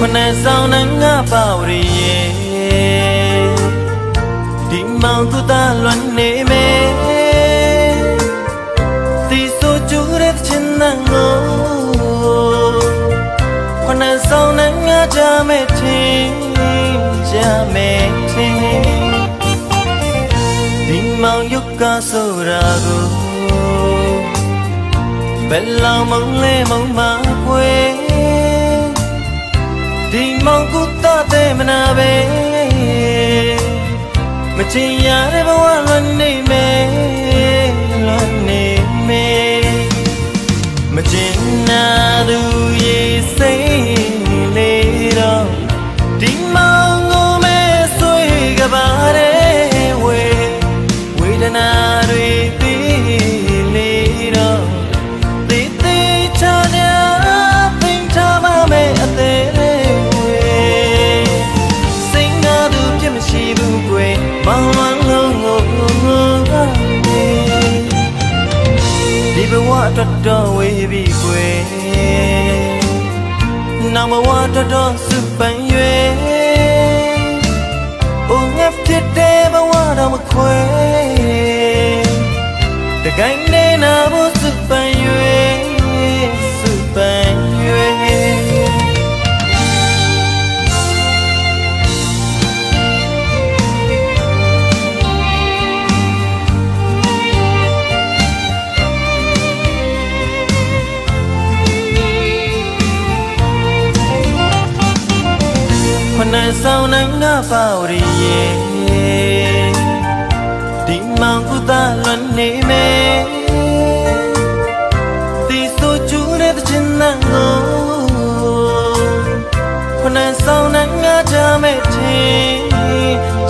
ခနဲ့ဆောင်နဲ့ငါပါဝရီဒီမောင်သူသားလွန်နေမယ်ဒီဆိုကျူတဲ့ချင်တဲ့ငိုခနဲ့ဆောင်နဲ့ငါကြမဲ့ချင်းကြမဲ့ချင်းဒီမောင်ယုတ်ကဆိုတာကိုဘယ်လောက်မလဲမမ ချင်ရတဲ့ဘဝလွန်နေမယ်လွန်နေမယ်မချင်နာသူ တော်တော်ဝေးပြီကွယ်နောက်ဘဝတော်တော်စုပန်ရွယ်အိုငါဖြစ်တဲ့ဘဝတော်မခွဲတကိုင်းနေနာဖို့ နဲ့ဆောင်နဲ့ငါပါရီရဲ့ဒီမောင်ကုသလွန်နေမယ်ဒီဆိုချူတဲ့ချင်တဲ့ငိုခနဲ့ဆောင်နဲ့ငါကြမဲ့ချင်း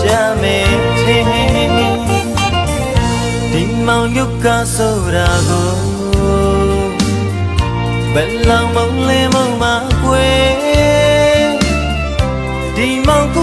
ကြမဲ့ချင်းဒီမောင်ယုတ်ကဆိုတာကိုဘယ်လောက်မလဲမမကွယ် ဒီမော